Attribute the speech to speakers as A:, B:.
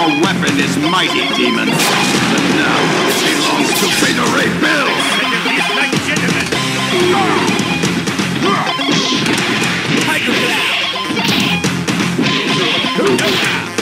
A: Your weapon is mighty, demon. But now it belongs to Beta Ray Bill.
B: Tiger Blast!